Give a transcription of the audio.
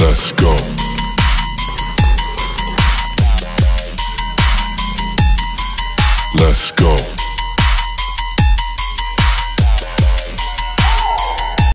Let's go. Let's go.